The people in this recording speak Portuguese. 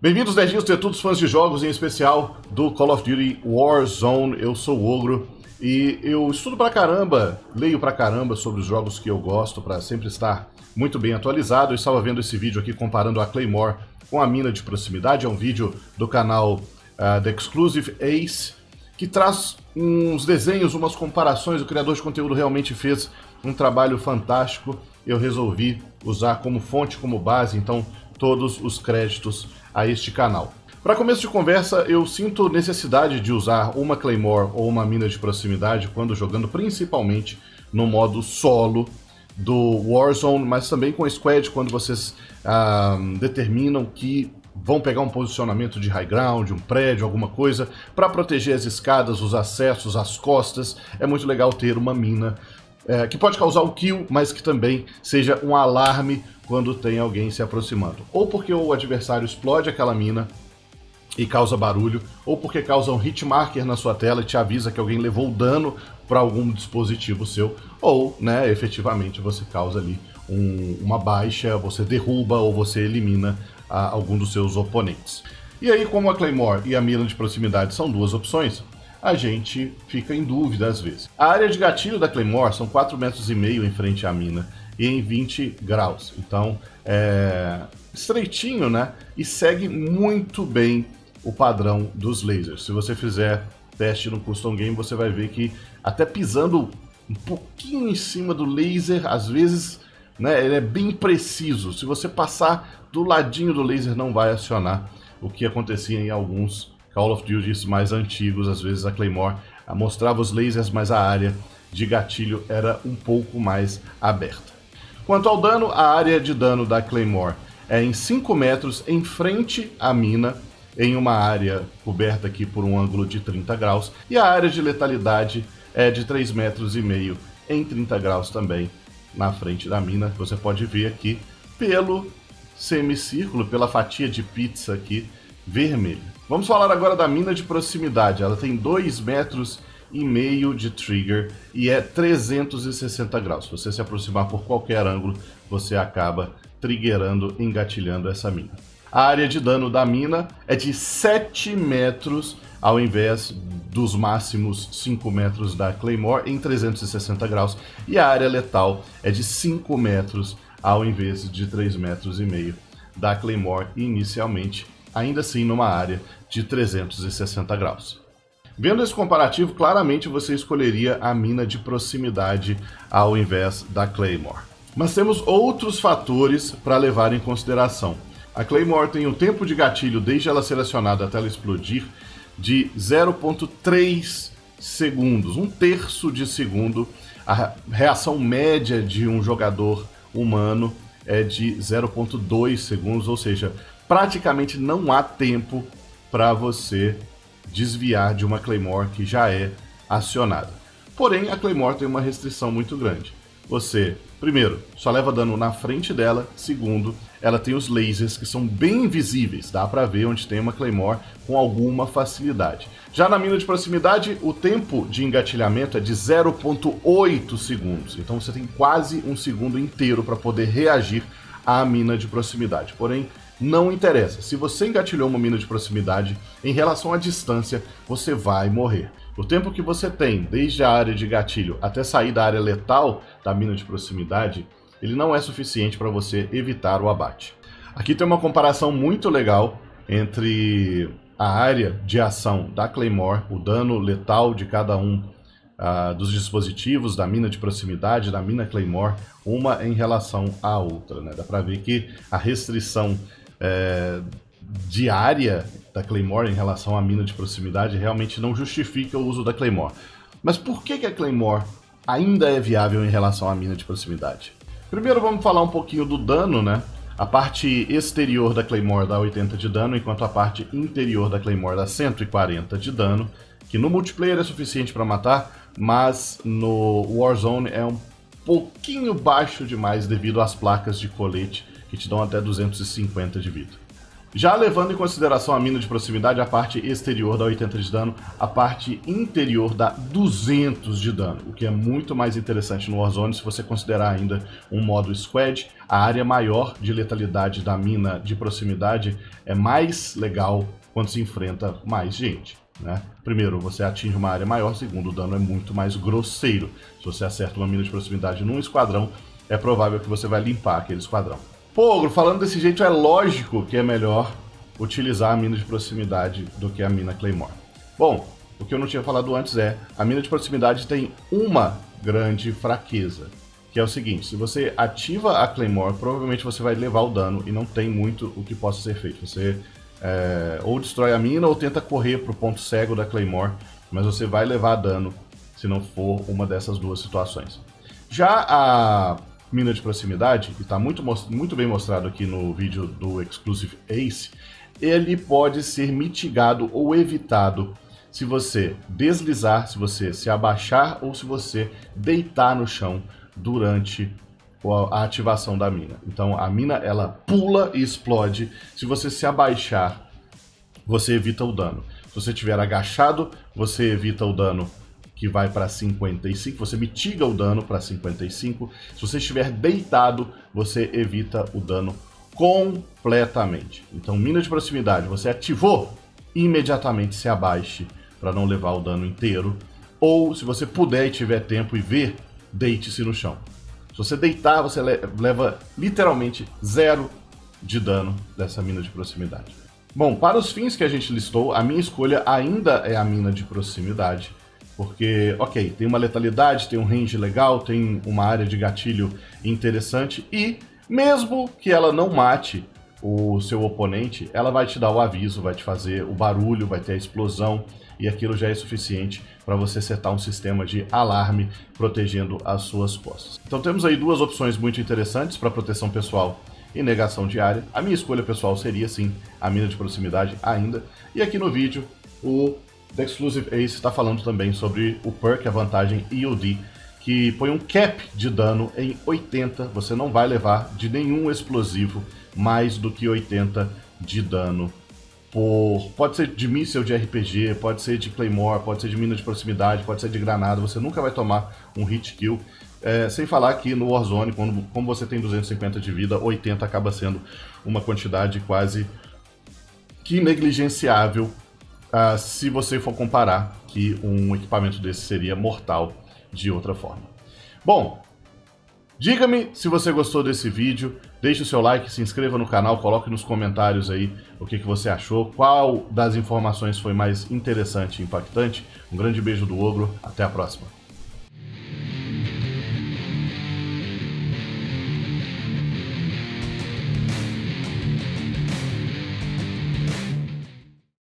Bem-vindos, nerdinhos, todos fãs de jogos, em especial do Call of Duty Warzone. Eu sou o Ogro e eu estudo pra caramba, leio pra caramba sobre os jogos que eu gosto para sempre estar muito bem atualizado. Eu estava vendo esse vídeo aqui comparando a Claymore com a mina de proximidade. É um vídeo do canal uh, The Exclusive Ace que traz uns desenhos, umas comparações. O criador de conteúdo realmente fez um trabalho fantástico. Eu resolvi usar como fonte, como base, então todos os créditos a este canal. Para começo de conversa, eu sinto necessidade de usar uma Claymore ou uma mina de proximidade quando jogando principalmente no modo solo do Warzone, mas também com Squad quando vocês ah, determinam que vão pegar um posicionamento de high ground, um prédio, alguma coisa, para proteger as escadas, os acessos, as costas. É muito legal ter uma mina é, que pode causar o kill, mas que também seja um alarme quando tem alguém se aproximando. Ou porque o adversário explode aquela mina e causa barulho, ou porque causa um hitmarker na sua tela e te avisa que alguém levou dano para algum dispositivo seu, ou, né, efetivamente você causa ali um, uma baixa, você derruba ou você elimina a, algum dos seus oponentes. E aí, como a Claymore e a mira de proximidade são duas opções, a gente fica em dúvida às vezes. A área de gatilho da Claymore são 4,5 metros e meio em frente à mina e em 20 graus. Então, é estreitinho, né? E segue muito bem o padrão dos lasers. Se você fizer teste no Custom Game, você vai ver que até pisando um pouquinho em cima do laser, às vezes, né, ele é bem preciso. Se você passar do ladinho do laser, não vai acionar o que acontecia em alguns Call of Duty mais antigos, às vezes a Claymore mostrava os lasers, mas a área de gatilho era um pouco mais aberta. Quanto ao dano, a área de dano da Claymore é em 5 metros em frente à mina, em uma área coberta aqui por um ângulo de 30 graus, e a área de letalidade é de 3 metros e meio em 30 graus também na frente da mina. Você pode ver aqui pelo semicírculo, pela fatia de pizza aqui vermelha. Vamos falar agora da mina de proximidade. Ela tem 2 metros e meio de trigger e é 360 graus. Se você se aproximar por qualquer ângulo, você acaba triggerando, engatilhando essa mina. A área de dano da mina é de 7 metros ao invés dos máximos 5 metros da Claymore em 360 graus e a área letal é de 5 metros ao invés de 3 metros e meio da Claymore inicialmente, ainda assim numa área de 360 graus. Vendo esse comparativo, claramente você escolheria a mina de proximidade ao invés da Claymore. Mas temos outros fatores para levar em consideração. A Claymore tem um tempo de gatilho desde ela ser acionada até ela explodir de 0.3 segundos, um terço de segundo. A reação média de um jogador humano é de 0.2 segundos, ou seja, praticamente não há tempo para você desviar de uma Claymore que já é acionada. Porém, a Claymore tem uma restrição muito grande. Você, primeiro, só leva dano na frente dela, segundo, ela tem os lasers que são bem visíveis, dá para ver onde tem uma Claymore com alguma facilidade. Já na mina de proximidade, o tempo de engatilhamento é de 0.8 segundos, então você tem quase um segundo inteiro para poder reagir à mina de proximidade. Porém, não interessa. Se você engatilhou uma mina de proximidade, em relação à distância, você vai morrer. O tempo que você tem, desde a área de gatilho até sair da área letal da mina de proximidade, ele não é suficiente para você evitar o abate. Aqui tem uma comparação muito legal entre a área de ação da Claymore, o dano letal de cada um uh, dos dispositivos, da mina de proximidade, da mina Claymore, uma em relação à outra. Né? Dá para ver que a restrição é, diária da Claymore em relação à mina de proximidade realmente não justifica o uso da Claymore. Mas por que, que a Claymore ainda é viável em relação à mina de proximidade? Primeiro vamos falar um pouquinho do dano, né? A parte exterior da Claymore dá 80 de dano, enquanto a parte interior da Claymore dá 140 de dano, que no multiplayer é suficiente para matar, mas no Warzone é um pouquinho baixo demais devido às placas de colete que te dão até 250 de vida. Já levando em consideração a mina de proximidade, a parte exterior dá 80 de dano, a parte interior dá 200 de dano, o que é muito mais interessante no Warzone se você considerar ainda um modo squad. A área maior de letalidade da mina de proximidade é mais legal quando se enfrenta mais gente. Né? Primeiro, você atinge uma área maior, segundo, o dano é muito mais grosseiro. Se você acerta uma mina de proximidade num esquadrão, é provável que você vai limpar aquele esquadrão. Pô, falando desse jeito, é lógico que é melhor utilizar a mina de proximidade do que a mina Claymore. Bom, o que eu não tinha falado antes é, a mina de proximidade tem uma grande fraqueza, que é o seguinte, se você ativa a Claymore, provavelmente você vai levar o dano e não tem muito o que possa ser feito. Você é, ou destrói a mina ou tenta correr para o ponto cego da Claymore, mas você vai levar dano se não for uma dessas duas situações. Já a mina de proximidade, que está muito, muito bem mostrado aqui no vídeo do Exclusive Ace, ele pode ser mitigado ou evitado se você deslizar, se você se abaixar ou se você deitar no chão durante a ativação da mina. Então a mina ela pula e explode. Se você se abaixar, você evita o dano. Se você estiver agachado, você evita o dano que vai para 55, você mitiga o dano para 55. Se você estiver deitado, você evita o dano completamente. Então, mina de proximidade, você ativou, imediatamente se abaixe para não levar o dano inteiro. Ou, se você puder e tiver tempo e ver, deite-se no chão. Se você deitar, você leva literalmente zero de dano dessa mina de proximidade. Bom, para os fins que a gente listou, a minha escolha ainda é a mina de proximidade. Porque, ok, tem uma letalidade, tem um range legal, tem uma área de gatilho interessante e, mesmo que ela não mate o seu oponente, ela vai te dar o aviso, vai te fazer o barulho, vai ter a explosão e aquilo já é suficiente para você setar um sistema de alarme protegendo as suas costas. Então temos aí duas opções muito interessantes para proteção pessoal e negação de área. A minha escolha pessoal seria sim a mina de proximidade ainda. E aqui no vídeo o The Exclusive Ace está falando também sobre o perk, a vantagem EOD, que põe um cap de dano em 80. Você não vai levar de nenhum explosivo mais do que 80 de dano por. Pode ser de míssel de RPG, pode ser de Claymore, pode ser de mina de proximidade, pode ser de granada. Você nunca vai tomar um hit kill. É, sem falar que no Warzone, quando, como você tem 250 de vida, 80 acaba sendo uma quantidade quase que negligenciável uh, se você for comparar que um equipamento desse seria mortal de outra forma. Bom, diga-me se você gostou desse vídeo, deixe o seu like, se inscreva no canal, coloque nos comentários aí o que, que você achou, qual das informações foi mais interessante e impactante. Um grande beijo do Ogro, até a próxima.